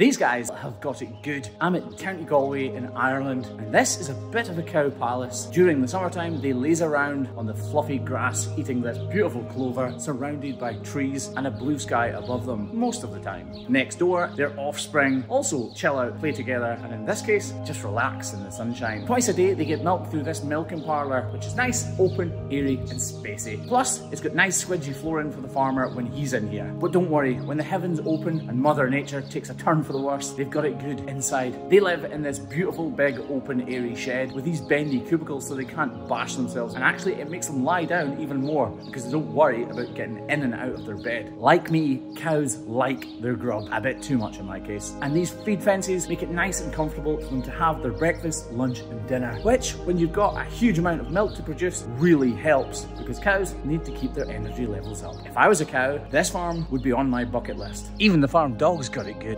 These guys have got it good. I'm at County Galway in Ireland, and this is a bit of a cow palace. During the summertime, they laze around on the fluffy grass, eating this beautiful clover, surrounded by trees and a blue sky above them most of the time. Next door, their offspring also chill out, play together, and in this case, just relax in the sunshine. Twice a day, they get milk through this milking parlour, which is nice, open, airy, and spacey. Plus, it's got nice squidgy flooring for the farmer when he's in here. But don't worry, when the heavens open and Mother Nature takes a turn for the worse, they've got it good inside. They live in this beautiful, big, open, airy shed with these bendy cubicles so they can't bash themselves. And actually, it makes them lie down even more because they don't worry about getting in and out of their bed. Like me, cows like their grub, a bit too much in my case. And these feed fences make it nice and comfortable for them to have their breakfast, lunch, and dinner, which, when you've got a huge amount of milk to produce, really helps because cows need to keep their energy levels up. If I was a cow, this farm would be on my bucket list. Even the farm dog's got it good.